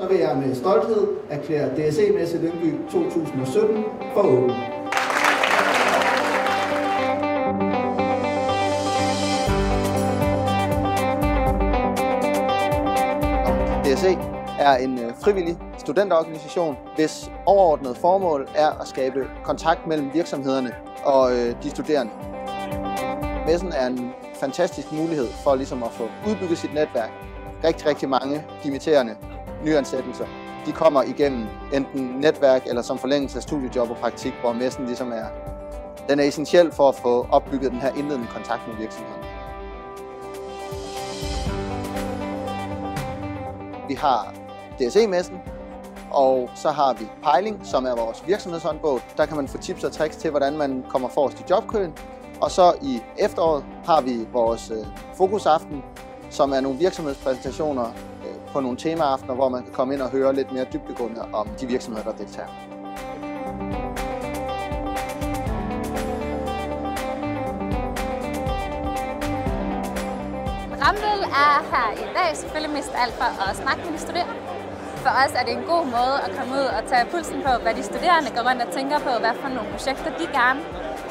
Så vil jeg med stolthed erklære DSE Messe Lyngby 2017 for åben. DSE er en øh, frivillig studenterorganisation, hvis overordnede formål er at skabe kontakt mellem virksomhederne og øh, de studerende. Messen er en fantastisk mulighed for ligesom at få udbygget sit netværk. Rigtig, rigtig mange dimitterende nyansættelser, de kommer igennem enten netværk eller som forlængelse af studiejob og praktik, hvor messen ligesom er, den er essentiel for at få opbygget den her indledende kontakt med virksomheden. Vi har DSE-messen, og så har vi Pejling, som er vores virksomhedshåndbog. Der kan man få tips og tricks til, hvordan man kommer forrest i jobkøen. Og så i efteråret har vi vores øh, fokusaften, som er nogle virksomhedspræsentationer på nogle temaaftener, hvor man kan komme ind og høre lidt mere dybdegående om de virksomheder, der deltager. Ramvel er her i dag selvfølgelig mest alt for at snakke med de studerende. For os er det en god måde at komme ud og tage pulsen på, hvad de studerende går rundt og tænker på, hvad for nogle projekter de gerne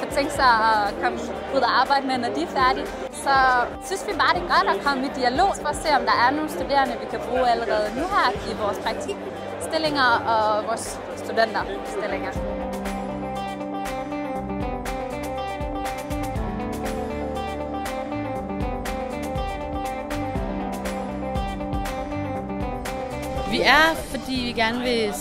kan tænke sig at komme ud og arbejde med, når de er færdige. Så synes vi bare, det er godt at komme i dialog for at se, om der er nogle studerende, vi kan bruge allerede nu her i vores praktikstillinger og vores studenterstillinger. Vi er, fordi vi gerne vil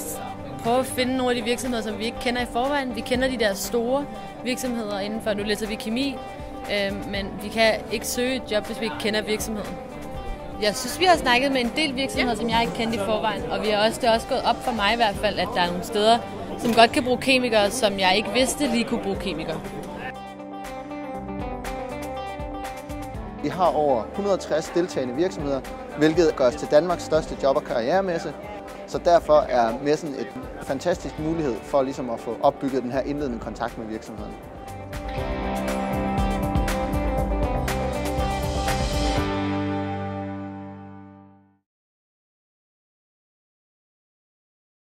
prøve at finde nogle af de virksomheder, som vi ikke kender i forvejen. Vi kender de der store virksomheder inden for, nu læser vi kemi, øh, men vi kan ikke søge et job, hvis vi ikke kender virksomheden. Jeg synes, vi har snakket med en del virksomheder, ja. som jeg ikke kendte i forvejen, og vi har også, det er også gået op for mig i hvert fald, at der er nogle steder, som godt kan bruge kemikere, som jeg ikke vidste lige kunne bruge kemikere. Vi har over 160 deltagende virksomheder, hvilket gør os til Danmarks største job- og karrieremesse. Så derfor er messen en fantastisk mulighed for ligesom at få opbygget den her indledende kontakt med virksomheden.